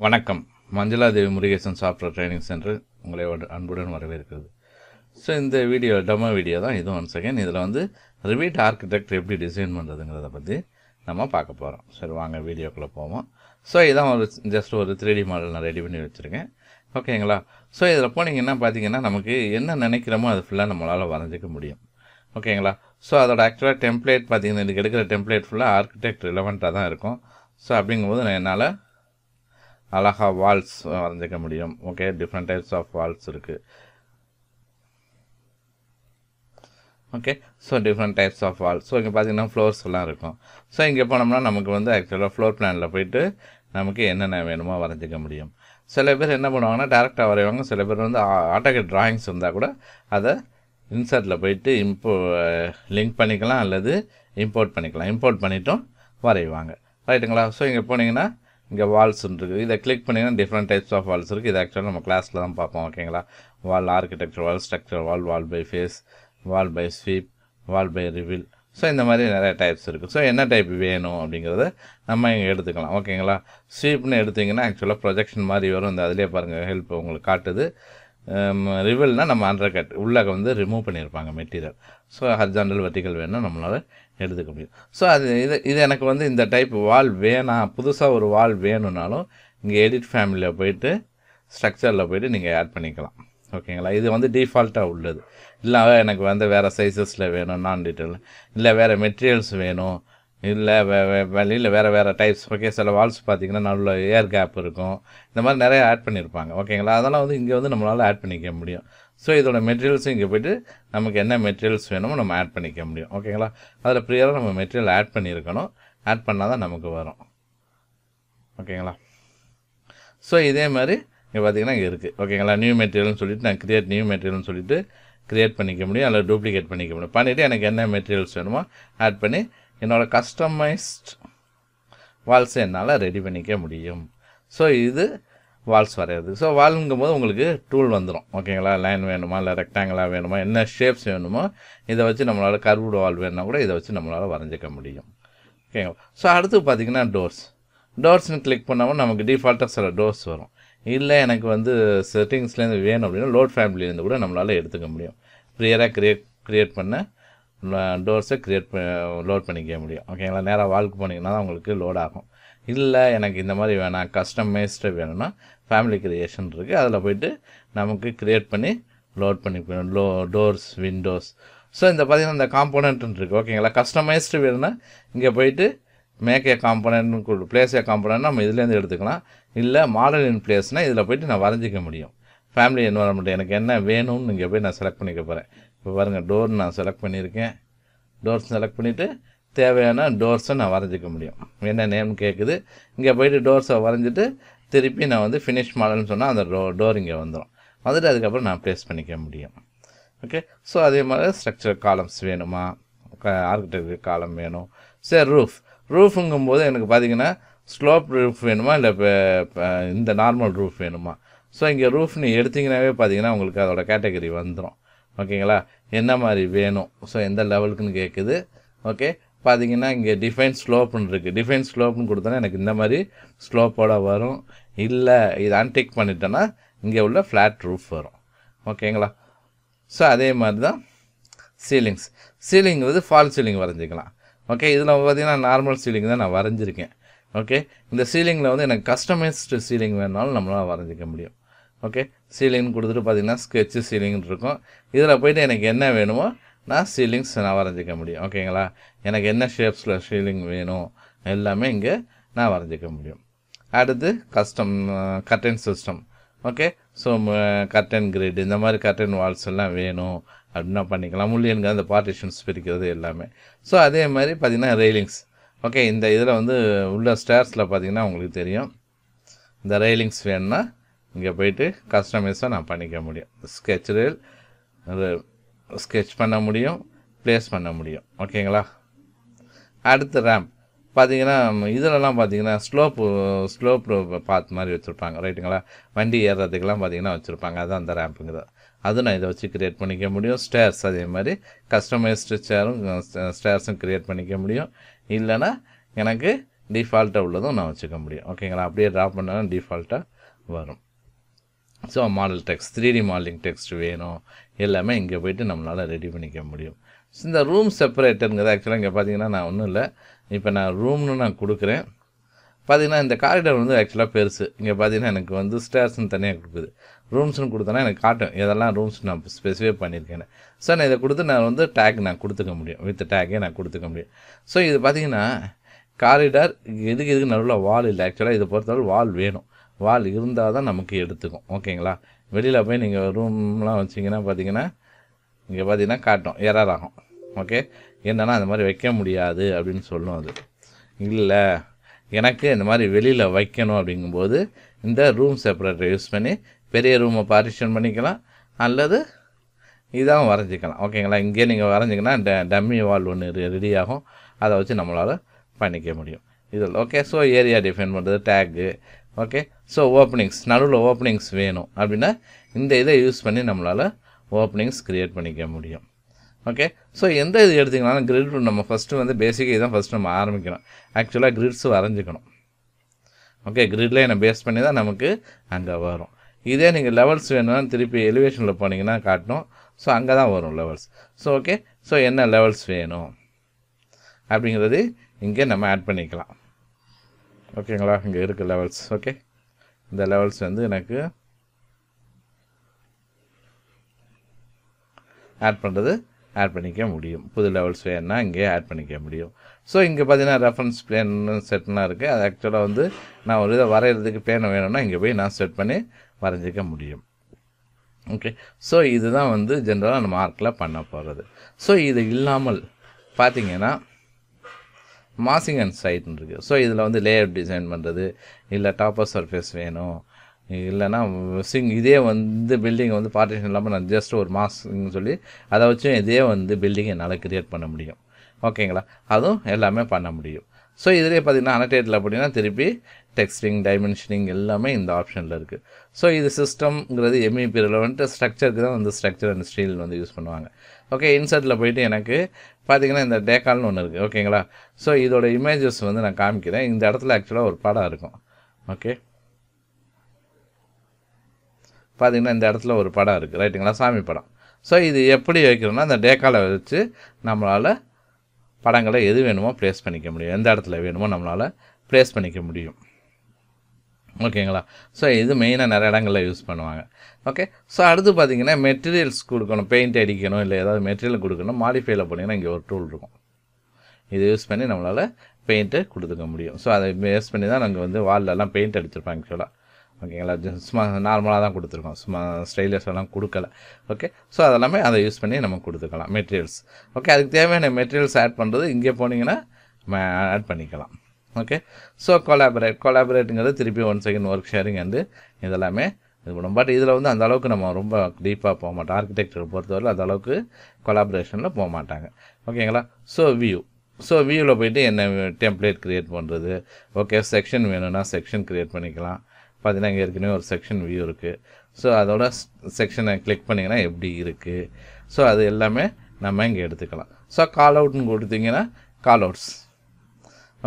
வணக்கம். Manjula Devi Murugesan software training centre உங்களை அன்புடன் வரவேற்கிறது. ஸோ இந்த வீடியோ டெமோ வீடியோ தான் இது ஒன் செகண்ட் இதில் வந்து ரிவீட் ஆர்கிடெக்ட் எப்படி டிசைன் பண்ணுறதுங்கிறத பற்றி நம்ம பார்க்க போகிறோம் சரி வாங்க வீடியோக்குள்ளே போவோம். ஸோ இதான் ஒரு ஜஸ்ட் ஒரு த்ரீ டி மாடல் நான் ரெடி பண்ணி வச்சுருக்கேன். ஓகேங்களா ஸோ இதில் போனீங்கன்னா பார்த்தீங்கன்னா நமக்கு என்ன நினைக்கிறோமோ அது ஃபுல்லாக நம்மளால் வரைஞ்சிக்க முடியும். ஓகேங்களா ஸோ அதோட ஆக்சுவலாக டெம்ப்ளேட் பார்த்தீங்கன்னா இதுக்கு எடுக்கிற டெம்ப்ளேட் ஃபுல்லாக ஆர்கிடெக்ட் ரிலவெண்ட்டாக தான் இருக்கும். ஸோ அப்படிங்கும்போது நான் என்னால் அழகா வால்ஸ் வரைஞ்சிக்க முடியும். Okay different types of walls இருக்குது okay so different types of wall so இங்கே பார்த்தீங்கன்னா ஃப்ளோர்ஸ்லாம் இருக்கும். ஸோ இங்கே போனோம்னா நமக்கு வந்து ஆக்சுவலாக ஃப்ளோர் பிளானில் போயிட்டு நமக்கு என்னென்ன வேணுமோ வரைஞ்சிக்க முடியும். சில பேர் என்ன பண்ணுவாங்கன்னா டேரெக்டாக வரைவாங்க. சில பேர் வந்து ஆட்டோகேட் ட்ராயிங்ஸ் இருந்தால் கூட அதை இன்சர்ட்டில் போயிட்டு இம்போ லிங்க் பண்ணிக்கலாம் அல்லது இம்போர்ட் பண்ணிக்கலாம். இம்போர்ட் பண்ணிட்டும் வரைவாங்க. ரைட்டுங்களா ஸோ இங்கே போனீங்கன்னா இங்கே வால்ஸ் இருக்குது இதை கிளிக் பண்ணிங்கன்னா டிஃப்ரெண்ட் டைப்ஸ் ஆஃப் வால்ஸ் இருக்குது இது ஆக்சுவலாக நம்ம கிளாஸில் தான் பார்ப்போம் ஓகேங்களா wall architecture wall structure wall wall by face wall by sweep wall by reveal so இந்த மாதிரி நிறைய டைப்ஸ் இருக்குது ஸோ என்ன டைப் வேணும் அப்படிங்கிறத நம்ம இங்கே எடுத்துக்கலாம் ஓகேங்களா ஸ்வீப்னு எடுத்திங்கன்னா ஆக்சுவலாக ப்ரொஜெக்ஷன் மாதிரி வரும். இந்த அதிலே பாருங்கள் ஹெல்ப் உங்களுக்கு காட்டுது. Um, ரிவல்னால் நம்ம அண்டர் கட் உள்ளே வந்து ரிமூவ் பண்ணியிருப்பாங்க மெட்டீரியல் ஸோ ஹர்ஜாண்டல் வட்டிகள் வேணும் நம்மளால் எடுத்துக்க முடியும். ஸோ அது இது இது எனக்கு வந்து இந்த டைப் வால் வேணாம் புதுசாக ஒரு வால் வேணும்னாலும் இங்கே எடிட் ஃபேமிலியில் போயிட்டு ஸ்ட்ரக்சரில் போயிட்டு நீங்கள் ஆட் பண்ணிக்கலாம். ஓகேங்களா இது வந்து டிஃபால்ட்டாக உள்ளது. இல்லை எனக்கு வந்து வேறு சைஸஸில் வேணும் நான் டீட்டெயில் இல்லை வேறு மெட்டீரியல்ஸ் வேணும். இல்லை வே வெளியில் வேறு வேறு டைப்ஸ் ஓகே சில வால்ஸ் பார்த்தீங்கன்னா நல்ல ஏர் கேப் இருக்கும். இந்த மாதிரி நிறைய ஆட் பண்ணியிருப்பாங்க ஓகேங்களா அதெல்லாம் வந்து இங்கே வந்து நம்மளால் ஆட் பண்ணிக்க முடியும். ஸோ இதோட மெட்டீரியல்ஸும் இங்கே போயிட்டு நமக்கு என்ன மெட்டீரியல்ஸ் வேணுமோ நம்ம ஆட் பண்ணிக்க முடியும். ஓகேங்களா அதில் ப்ரியராக நம்ம மெட்டீரியல் ஆட் பண்ணியிருக்கணும் ஆட் பண்ணால் தான் நமக்கு வரும். ஓகேங்களா ஸோ இதே மாதிரி இங்கே பார்த்தீங்கன்னா இங்கே இருக்குது ஓகேங்களா நியூ மெட்டீரியல்னு சொல்லிட்டு நான் கிரியேட் நியூ மெட்டீரியல்னு சொல்லிட்டு க்ரியேட் பண்ணிக்க முடியும். அல்லது டூப்ளிகேட் பண்ணிக்க முடியும். பண்ணிவிட்டு எனக்கு என்ன மெட்டீரியல்ஸ் வேணுமோ ஆட் பண்ணி என்னோடய கஸ்டமைஸ்ட் வால்ஸை என்னால் ரெடி பண்ணிக்க முடியும். ஸோ இது வால்ஸ் வரைகிறது ஸோ வால்ங்கும் போது உங்களுக்கு டூல் வந்துடும் ஓகேங்களா லைன் வேணுமா? இல்லை ரெக்டாங்கிளாக வேணுமா? என்ன ஷேப்ஸ் வேணுமோ? இதை வச்சு நம்மளால் கர்வுடு வால் வேணும்னா கூட இதை வச்சு நம்மளால் வரைஞ்சிக்க முடியும். ஓகேங்களா ஸோ அடுத்து பார்த்தீங்கன்னா டோர்ஸ் டோர்ஸ்னு கிளிக் பண்ணாமல் நமக்கு டிஃபால்ட்டாக சில டோர்ஸ் வரும். இல்லை எனக்கு வந்து செட்டிங்ஸ்லேருந்து வேணும் அப்படின்னா லோட் ஃபேமிலியிலேருந்து கூட நம்மளால் எடுத்துக்க முடியும். ப்ரியராக க்ரியேட் க்ரியேட் பண்ண டோர்ஸை க்ரியேட் லோட் பண்ணிக்க முடியும். ஓகேங்களா நேராக வால்க்கு போனீங்கன்னா தான் உங்களுக்கு லோட் ஆகும். இல்லை எனக்கு இந்த மாதிரி வேணாம் கஸ்டமைஸ்டு வேணும்னா ஃபேமிலி கிரியேஷன் இருக்குது அதில் போயிட்டு நமக்கு க்ரியேட் பண்ணி லோட் பண்ணி லோ டோர்ஸ் விண்டோஸ் ஸோ இந்த பார்த்திங்கன்னா இந்த காம்போனன்ட்னு இருக்குது ஓகேங்களா கஸ்டமைஸ்டு வேணும்னா இங்கே போயிட்டு make a component place a component நம்ம இதுலேருந்து எடுத்துக்கலாம். இல்லை மாடல் இன் பிளேஸ்னால் இதில் போயிட்டு நான் வரைஞ்சிக்க முடியும். ஃபேமிலி என்வரன்மெண்ட் எனக்கு என்ன வேணும்னு இங்கே போய் நான் செலக்ட் பண்ணிக்க போகிறேன் இப்போ பாருங்கள் டோர் நான் செலக்ட் பண்ணியிருக்கேன். டோர்ஸ் செலக்ட் பண்ணிவிட்டு தேவையான டோர்ஸை நான் வரைஞ்சிக்க முடியும். என்ன நேம் கேட்குது இங்கே போயிட்டு டோர்ஸை வரைஞ்சிட்டு திருப்பி நான் வந்து ஃபினிஷ் மாடல்னு சொன்னால் அந்த டோ டோர் இங்கே வந்துடும் வந்துட்டு அதுக்கப்புறம் நான் ப்ளேஸ் பண்ணிக்க முடியும். ஓகே ஸோ அதே மாதிரி ஸ்ட்ரக்சர் காலம்ஸ் வேணுமா? ஆர்கிடெக்ட் காலம் வேணும். சரி ரூஃப் ரூஃபுங்கும் போது எனக்கு பார்த்தீங்கன்னா ஸ்லோப் ரூஃப் வேணுமா? இல்லை இப்போ இந்த நார்மல் ரூஃப் வேணுமா? ஸோ இங்கே ரூஃப் நீ எடுத்தீங்கன்னாவே பார்த்தீங்கன்னா உங்களுக்கு அதோட கேட்டகரி வந்துடும் ஓகேங்களா? என்ன மாதிரி வேணும்? ஸோ எந்த லெவலுக்குன்னு கேட்குது ஓகே பார்த்தீங்கன்னா இங்கே டிஃபைன் ஸ்லோப்னு இருக்குது டிஃபைன் ஸ்லோப்னு கொடுத்தோன்னா எனக்கு இந்த மாதிரி ஸ்லோப்போட வரும். இல்லை இது அன்டேக் பண்ணிட்டேன்னா இங்கே உள்ள ஃப்ளாட் ரூஃப் வரும். ஓகேங்களா? ஸோ அதே மாதிரி தான் சீலிங்ஸ் சீலிங் வந்து ஃபால் சீலிங் வரைஞ்சிக்கலாம். ஓகே இதில் பார்த்தீங்கன்னா நார்மல் சீலிங் தான் நான் வரைஞ்சிருக்கேன். ஓகே இந்த சீலிங்கில் வந்து எனக்கு கஸ்டமைஸ்டு சீலிங் வேணாலும் நம்மளால் வரைஞ்சிக்க முடியும். ஓகே சீலிங் கொடுத்துட்டு பார்த்தீங்கன்னா ஸ்கெட்சு சீலிங்னு இருக்கும். இதில் போயிட்டு எனக்கு என்ன வேணுமோ நான் சீலிங்ஸ் நான் வரைஞ்சிக்க முடியும். ஓகேங்களா எனக்கு என்ன ஷேப்ஸில் சீலிங் வேணும் எல்லாமே இங்கே நான் வரைஞ்சிக்க முடியும். அடுத்து custom curtain system okay so curtain grid இந்த மாதிரி கர்டன் வால்ஸ் எல்லாம் வேணும். அப்படின்னா பண்ணிக்கலாம். முள்ளியனுக்கு அந்த பார்ட்டிஷன்ஸ் பிரிக்கிறது எல்லாமே. ஸோ அதே மாதிரி பார்த்திங்கன்னா ரெயிலிங்ஸ் ஓகே இந்த இதில் வந்து உள்ள ஸ்டேர்ஸில் பார்த்தீங்கன்னா உங்களுக்கு தெரியும். இந்த ரெயிலிங்ஸ் வேணும்னா இங்கே போயிட்டு கஸ்டமைஸாக நான் பண்ணிக்க முடியும். ஸ்கெட்ச் ரெயில் ஸ்கெட்ச் பண்ண முடியும் ப்ளேஸ் பண்ண முடியும். ஓகேங்களா அடுத்து ரேம்ப் பார்த்தீங்கன்னா இதிலலாம் பார்த்தீங்கன்னா ஸ்லோப்பு ஸ்லோப் பாத் மாதிரி வச்சுருப்பாங்க. ரைட்டுங்களா வண்டி ஏறுறதுக்கெல்லாம் பார்த்தீங்கன்னா வச்சுருப்பாங்க. அதுதான் அந்த ரேம்புங்கிறது அது நான் இதை வச்சு க்ரியேட் பண்ணிக்க முடியும். ஸ்டேர்ஸ் அதே மாதிரி கஸ்டமைஸ்டு சேரும் ஸ்டேர்ஸும் க்ரியேட் பண்ணிக்க முடியும். இல்லைன்னா எனக்கு டிஃபால்ட்டாக உள்ளதும் நான் வச்சுக்க முடியும். ஓகேங்களா அப்படியே ட்ராப் பண்ணாலும் டிஃபால்ட்டாக வரும். So model text three D modelling text வேணும். எல்லாமே இங்கே போயிட்டு நம்மளால் ரெடி பண்ணிக்க முடியும். இந்த ரூம் செப்பரேட்டருங்கிறது ஆக்சுவலாக இங்கே பார்த்தீங்கன்னா நான் ஒன்றும் இல்லை. இப்போ நான் ரூம்னு நான் கொடுக்குறேன். பார்த்தீங்கன்னா இந்த காரிடார் வந்து ஆக்சுவலாக பெருசு. இங்கே பார்த்தீங்கன்னா எனக்கு வந்து ஸ்டேர்ஸ்னு தனியாக கொடுக்குது. ரூம்ஸ்னு கொடுத்தோன்னா எனக்கு காட்டும். இதெல்லாம் ரூம்ஸ் நான் ஸ்பெசிஃபை பண்ணியிருக்கேன். ஸோ நான் இதை கொடுத்து நான் வந்து டேக் நான் கொடுத்துக்க முடியும். வித் டேக்கே நான் கொடுத்துக்க முடியும். ஸோ இது பார்த்தீங்கன்னா காரிடார் எதுக்கு எதுக்கு நடுவில் வால் இல்லை. ஆக்சுவலாக இதை பொறுத்தவரை வால் வேணும். வால் இருந்தால் தான் நமக்கு எடுத்துக்கும். ஓகேங்களா? வெளியில் போய் நீங்கள் ரூம்லாம் வச்சிங்கன்னா பார்த்தீங்கன்னா இங்கே பார்த்தீங்கன்னா காட்டும். எரர் ஆகும். ஓகே என்னன்னா அந்த மாதிரி வைக்க முடியாது அப்படின்னு சொல்லும் அது. இல்லை எனக்கு இந்த மாதிரி வெளியில் வைக்கணும் அப்படிங்கும்போது இந்த ரூம் செப்பரேட்டர் யூஸ் பண்ணி பெரிய ரூமை பார்ட்டிஷன் பண்ணிக்கலாம். அல்லது இதான் வரைஞ்சிக்கலாம். ஓகேங்களா? இங்கே நீங்கள் வரைஞ்சிங்கன்னா ட டம்மி வால் ஒன்று ரெடி ஆகும். அதை வச்சு நம்மளால் பண்ணிக்க முடியும். இதில் ஓகே ஸோ ஏரியா டிஃபைன் பண்ணுறது டேக்கு ஓகே ஸோ ஓப்பனிங்ஸ் நடுவில் ஓப்பனிங்ஸ் வேணும். அப்படின்னா இந்த இதை யூஸ் பண்ணி நம்மளால் ஓப்பனிங்ஸ் க்ரியேட் பண்ணிக்க முடியும். ஓகே ஸோ எந்த இது எடுத்திங்கனாலும் கிரிட் நம்ம ஃபஸ்ட்டு வந்து பேசிக்காக இதான் ஃபஸ்ட்டு நம்ம ஆரம்பிக்கணும். ஆக்சுவலாக கிரிட்ஸ் வரைஞ்சிக்கணும். ஓகே கிரிட்லேயே நம்ம பேஸ் பண்ணி தான் நமக்கு அங்கே வரும். இதே நீங்கள் லெவல்ஸ் வேணும்னா திருப்பி எலிவேஷனில் போனீங்கன்னா காட்டணும். ஸோ அங்கே தான் வரும் லெவல்ஸ் ஸோ ஓகே ஸோ என்ன லெவல்ஸ் வேணும்? அப்படிங்கிறது இங்கே நம்ம ஆட் பண்ணிக்கலாம். ஓகேங்களா? இங்கே இருக்குது லெவல்ஸ் ஓகே இந்த லெவல்ஸ் வந்து எனக்கு ஆட் பண்ணுறது ஆட் பண்ணிக்க முடியும். புது லெவல்ஸ் வேணுன்னா இங்கே ஆட் பண்ணிக்க முடியும். ஸோ இங்கே பார்த்தீங்கன்னா ரெஃபரன்ஸ் பிளேன் செட்லாம் இருக்குது அது ஆக்சுவலாக வந்து நான் ஒரு இதை வரைகிறதுக்கு பேனை வேணும்னா இங்கே போய் நான் செட் பண்ணி வரைஞ்சிக்க முடியும். ஓகே ஸோ இதுதான் வந்து ஜென்ரலாக நம்ம மார்க்கில் பண்ண போகிறது ஸோ இது இல்லாமல் பார்த்தீங்கன்னா மாசிங் அண்ட் சைட்னு இருக்குது ஸோ இதில் வந்து லேஅவுட் டிசைன் பண்ணுறது இல்லை டாப்பர் சர்ஃபேஸ் வேணும் இல்லைன்னா சிங் இதே வந்து பில்டிங்கை வந்து பார்ட்டிஷன் இல்லாமல் நான் ஜஸ்ட் ஒரு மாஸ்ன்னு சொல்லி அதை வச்சு இதே வந்து பில்டிங் என்னால் க்ரியேட் பண்ண முடியும். ஓகேங்களா அதுவும் எல்லாமே பண்ண முடியும். ஸோ இதிலே பார்த்தீங்கன்னா அனடேட்டில் அப்படின்னா திருப்பி டெக்ஸ்டிங் டைமென்ஷனிங் எல்லாமே இந்த ஆப்ஷனில் இருக்குது ஸோ இது சிஸ்டம்ங்கிறது எம்இபி வந்துட்டு ஸ்ட்ரக்சருக்கு தான் வந்து ஸ்ட்ரக்சர் அண்ட் ஸ்டீல் வந்து யூஸ் பண்ணுவாங்க. ஓகே இன்சர்ட்டில் போயிட்டு எனக்கு பார்த்தீங்கன்னா இந்த டேக்கால்னு ஒன்று இருக்குது ஓகேங்களா ஸோ இதோட இமேஜஸ் வந்து நான் காமிக்கிறேன். இந்த இடத்துல ஆக்சுவலாக ஒரு படம் இருக்கும். ஓகே பார்த்தீங்கன்னா இந்த இடத்துல ஒரு படம் இருக்குது ரைட்டுங்களா சாமி படம். ஸோ இது எப்படி வைக்கிறோன்னா அந்த டேக்காலை வச்சு நம்மளால் படங்களை எது வேணுமோ ப்ளேஸ் பண்ணிக்க முடியும். எந்த இடத்துல வேணுமோ நம்மளால் ப்ளேஸ் பண்ணிக்க முடியும். ஓகேங்களா? ஸோ இது மெயினாக நிறைய இடங்களில் யூஸ் பண்ணுவாங்க. ஓகே ஸோ அடுத்து பார்த்தீங்கன்னா மெட்டீரியல்ஸ் கொடுக்கணும். பெயிண்ட் அடிக்கணும் இல்லை ஏதாவது மெட்டீரியல் கொடுக்கணும். மாடிஃபைல போனீங்கன்னா இங்கே ஒரு டூல் இருக்கும். இதை யூஸ் பண்ணி நம்மளால் பெயிண்ட்டு கொடுத்துக்க முடியும். ஸோ அதை யூஸ் பண்ணி தான் நாங்கள் வந்து வால்லெல்லாம் பெயிண்ட் அடிச்சிருப்போம் ஆக்சுவலாக ஓகேங்களா? சும்மா நார்மலாக தான் கொடுத்துருக்கோம். சும்மா ஸ்டைலஸ் எல்லாம் கொடுக்கல. ஓகே ஸோ அதெல்லாமே அதை யூஸ் பண்ணி நம்ம கொடுத்துக்கலாம் மெட்டீரியல்ஸ் ஓகே அதுக்கு தேவையான மெட்டீரியல்ஸ் ஆட் பண்ணுறது இங்கே போனீங்கன்னா ஆட் பண்ணிக்கலாம். ஓகே ஸோ கொலாபரேட் கொலாபரேட்டுங்கிறது திருப்பி ஒன் செகண்ட் ஒர்க் ஷேரிங் வந்து இதெல்லாமே இது பண்ணும் பட் இதில் வந்து அந்த அளவுக்கு நம்ம ரொம்ப டீப்பாக போக மாட்டோம். ஆர்கிடெக்சர் பொறுத்தவரை அந்த அளவுக்கு கொலாபரேஷனில் போக மாட்டாங்க. ஓகேங்களா ஸோ வியூ ஸோ வியூவில் போயிட்டு என்ன டெம்ப்ளேட் க்ரியேட் பண்ணுறது ஓகே செக்ஷன் வேணும்னா செக்ஷன் க்ரியேட் பண்ணிக்கலாம். பார்த்தீங்கன்னா இங்கே ஏற்கனவே ஒரு செக்ஷன் வியூ இருக்குது ஸோ அதோட செக்ஷனை கிளிக் பண்ணிங்கன்னா எப்படி இருக்குது ஸோ அது எல்லாமே நம்ம இங்கே எடுத்துக்கலாம். ஸோ கால் அவுட்னு கொடுத்தீங்கன்னா கால் அவுட்ஸ்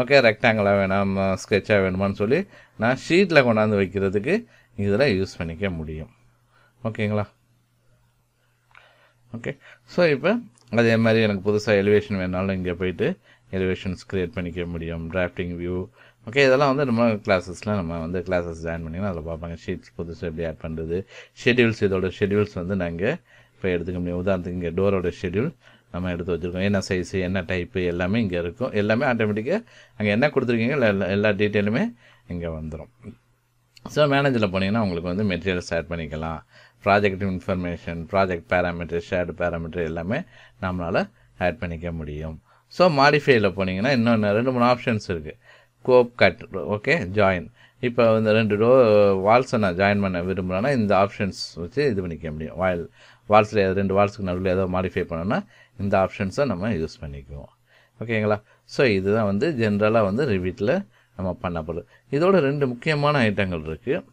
ஓகே ரெக்டாங்கிளாக வேணாம் ஸ்கெட்சாக வேணுமான்னு சொல்லி நான் ஷீட்டில் கொண்டாந்து வைக்கிறதுக்கு இதில் யூஸ் பண்ணிக்க முடியும். ஓகேங்களா ஓகே ஸோ இப்போ அதே மாதிரி எனக்கு புதுசாக எலிவேஷன் வேணாலும் இங்கே போயிட்டு எலிவேஷன்ஸ் க்ரியேட் பண்ணிக்க முடியும் டிராஃப்டிங் வியூ ஓகே இதெல்லாம் வந்து நம்ம கிளாஸஸில் நம்ம வந்து கிளாஸஸ் ஜாயின் பண்ணிங்கன்னா அதில் பார்ப்பாங்க. ஷீட்ஸ் புதுசாக எப்படி ஆட் பண்ணுறது ஷெட்யூல்ஸ் இதோட ஷெட்யூல்ஸ் வந்து நாங்கள் இப்போ எடுத்துக்க முடியும். உதாரணத்துக்கு இங்கே டோரோட ஷெட்யூல் நம்ம எடுத்து வச்சுருக்கோம். என்ன சைஸு என்ன டைப்பு எல்லாமே இங்கே இருக்கும். எல்லாமே ஆட்டோமேட்டிக்காக அங்கே என்ன கொடுத்துருக்கீங்க எல்லா எல்லா டீட்டெயிலுமே இங்கே வந்துடும் ஸோ மேனேஜரில் போனீங்கன்னா உங்களுக்கு வந்து மெட்டீரியல்ஸ் ஷேர் பண்ணிக்கலாம். Project information project parameter shared parameter எல்லாமே நம்மளால் ஆட் பண்ணிக்க முடியும். ஸோ மாடிஃபைல போனீங்கன்னா இன்னொன்று ரெண்டு மூணு ஆப்ஷன்ஸ் இருக்குது கோப் கட் ஓகே ஜாயின் இப்போ இந்த ரெண்டு டோ வால்ஸை நான் ஜாயின் பண்ண விரும்புகிறேன்னா இந்த ஆப்ஷன்ஸ் வச்சு இது பண்ணிக்க முடியும். வாயில் வால்ஸில் ரெண்டு வால்ஸுக்கு நடுவில் ஏதோ மாடிஃபை பண்ணோன்னா இந்த ஆப்ஷன்ஸை நம்ம யூஸ் பண்ணிக்குவோம். ஓகேங்களா ஸோ இதுதான் வந்து ஜென்ரலாக வந்து ரிவீட்டில் நம்ம பண்ணப்படும் இதோட ரெண்டு முக்கியமான ஐட்டங்கள் இருக்குது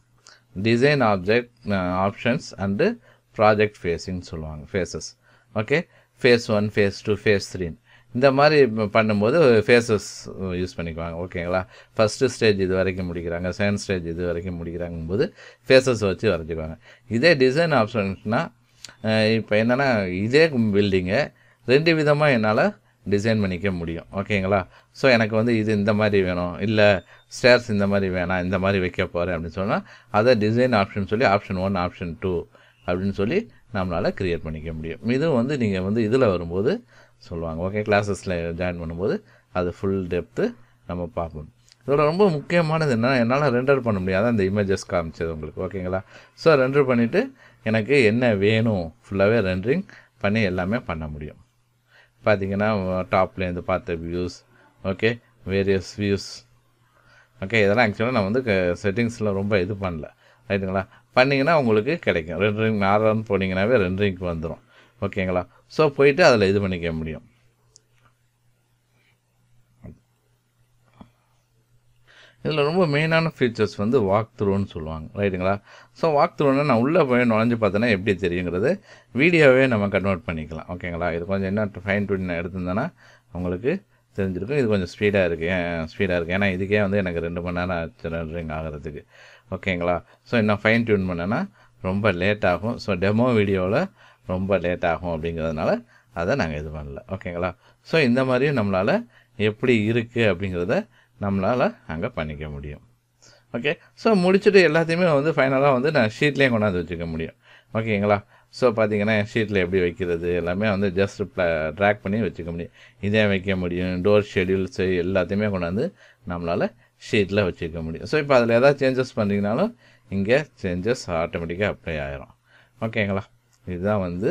design object options and project ஃபேஸிங்னு சொல்லுவாங்க. Phases okay phase one phase two phase த்ரீன்னு இந்த மாதிரி பண்ணும்போது ஃபேஸஸ் யூஸ் பண்ணிக்குவாங்க. ஓகேங்களா ஃபஸ்ட்டு ஸ்டேஜ் இது வரைக்கும் முடிக்கிறாங்க. செகண்ட் ஸ்டேஜ் இது வரைக்கும் முடிக்கிறாங்கும் போது ஃபேஸஸ் வச்சு வரைஞ்சிக்குவாங்க. இதே டிசைன் ஆப்ஷன்ஸ்னால் இப்போ என்னென்னா இதே பில்டிங்கு ரெண்டு விதமாக என்னால் டிசைன் பண்ணிக்க முடியும். ஓகேங்களா ஸோ எனக்கு வந்து இது இந்த மாதிரி வேணும். இல்லை ஸ்டேர்ஸ் இந்த மாதிரி வேணாம் இந்த மாதிரி வைக்க போகிறேன் அப்படின்னு சொன்னால் அதை டிசைன் ஆப்ஷன் சொல்லி ஆப்ஷன் ஒன் ஆப்ஷன் டூ அப்படின்னு சொல்லி நம்மளால் க்ரியேட் பண்ணிக்க முடியும். இதுவும் வந்து நீங்கள் வந்து இதில் வரும்போது சொல்லுவாங்க. ஓகே கிளாஸஸில் ஜாயின் பண்ணும்போது அது ஃபுல் டெப்த்து நம்ம பார்ப்போம் இதோட ரொம்ப முக்கியமானது என்ன என்னால் ரெண்டர் பண்ண முடியாது அந்த இமேஜஸ் காமிச்சது உங்களுக்கு. ஓகேங்களா ஸோ ரெண்டர் பண்ணிவிட்டு எனக்கு என்ன வேணும்? ஃபுல்லாகவே ரெண்டரிங் பண்ணி எல்லாமே பண்ண முடியும். பார்த்தீங்கன்னா டாப்லேருந்து பார்த்த views okay various views okay இதெல்லாம் ஆக்சுவலாக நான் வந்து செட்டிங்ஸில் ரொம்ப இது பண்ணல. ரைட்டுங்களா பண்ணிங்கன்னா உங்களுக்கு கிடைக்கும். ரெண்டரிங் நார்மல்னு போனீங்கன்னாவே ரெண்டரிங்க்கு வந்துடும் ஓகேங்களா ஸோ போயிட்டு அதில் இது பண்ணிக்க முடியும். இதில் ரொம்ப மெயினான ஃபீச்சர்ஸ் வந்து வாக் த்ரூன்னு சொல்லுவாங்க. ரைட்டுங்களா ஸோ வாக் த்ரூன்னு நான் உள்ளே போய் நுழைஞ்சு பார்த்தேன்னா எப்படி தெரியுங்கிறது வீடியோவே நம்ம கன்வெர்ட் பண்ணிக்கலாம். ஓகேங்களா இது கொஞ்சம் என்ன ஃபைன் டூன் எடுத்திருந்தேன்னா உங்களுக்கு தெரிஞ்சிருக்கும். இது கொஞ்சம் ஸ்பீடாக இருக்குது ஏன் ஸ்பீடாக இருக்குது ஏன்னா இதுக்கே வந்து எனக்கு ரெண்டு மணி நேரம் ஆச்சு ரெண்டரிங் ஆகிறதுக்கு. ஓகேங்களா ஸோ இன்னும் ஃபைன் டியூன் பண்ணேன்னா ரொம்ப லேட் ஆகும். ஸோ டெமோ வீடியோவில் ரொம்ப லேட் ஆகும் அப்படிங்கிறதுனால அதை நாங்கள் இது பண்ணல. ஓகேங்களா ஸோ இந்த மாதிரியும் நம்மளால் எப்படி இருக்குது அப்படிங்கிறத நம்மளால் அங்கே பண்ணிக்க முடியும். ஓகே ஸோ முடிச்சுட்டு எல்லாத்தையுமே வந்து ஃபைனலாக வந்து நான் ஷீட்லேயும் கொண்டாந்து வச்சுக்க முடியும். ஓகேங்களா ஸோ பார்த்தீங்கன்னா ஷீட்டில் எப்படி வைக்கிறது எல்லாமே வந்து ஜஸ்ட் ட்ராக் பண்ணி வச்சுக்க முடியும். இதே வைக்க முடியும் டோர் ஷெடியூல்ஸு எல்லாத்தையுமே கொண்டாந்து நம்மளால் ஷீட்டில் வச்சுக்க முடியும். ஸோ இப்போ அதில் எதாவது சேஞ்சஸ் பண்ணிங்கனாலும் இங்கே சேஞ்சஸ் ஆட்டோமேட்டிக்காக அப்ளை ஆயிரும். ஓகேங்களா இதுதான் வந்து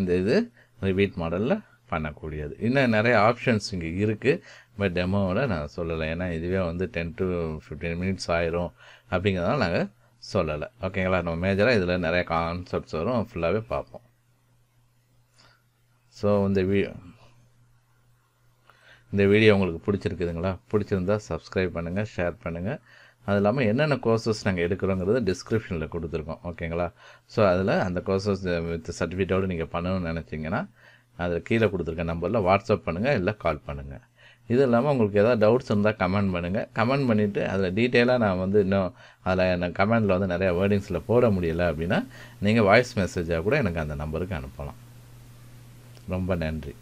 இந்த இது ரிபீட் மாடலில் பண்ணக்கூடியது. இன்னும் நிறைய ஆப்ஷன்ஸ் இங்கே இருக்குது பட் டெமோவில் நான் சொல்லலை. ஏன்னா இதுவே வந்து டென் டு ஃபிஃப்டீன் மினிட்ஸ் ஆயிரும் அப்படிங்கிறதால நாங்கள் சொல்லலை. ஓகேங்களா நம்ம மேஜராக இதில் நிறைய கான்செப்ட்ஸ் வரும். ஃபுல்லாகவே பார்ப்போம். ஸோ இந்த வீ இந்த வீடியோ உங்களுக்கு பிடிச்சிருக்குதுங்களா? பிடிச்சிருந்தா சப்ஸ்கிரைப் பண்ணுங்கள் ஷேர் பண்ணுங்கள் அது இல்லாமல் என்னென்ன கோர்சஸ் நாங்கள் எடுக்கிறோங்கிறது டிஸ்கிரிப்ஷனில் கொடுத்துருக்கோம். ஓகேங்களா ஸோ அதில் அந்த கோர்சஸ் வித் சர்டிஃபிகேட்டோடு நீங்கள் பண்ணணும்னு நினச்சிங்கன்னா அதில் கீழே கொடுத்துருக்க நம்பரில் வாட்ஸ்அப் பண்ணுங்கள் இல்லை கால் பண்ணுங்கள் இது இல்லாமல் உங்களுக்கு ஏதாவது டவுட்ஸ் இருந்தால் கமெண்ட் பண்ணுங்கள் கமெண்ட் பண்ணிவிட்டு அதில் டீட்டெயிலாக நான் வந்து இன்னும் அதில் என்ன கமெண்டில் வந்து நிறையா வேர்டிங்ஸில் போட முடியல அப்படின்னா நீங்கள் வாய்ஸ் மெசேஜாக கூட எனக்கு அந்த நம்பருக்கு அனுப்பலாம். ரொம்ப நன்றி.